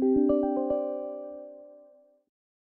you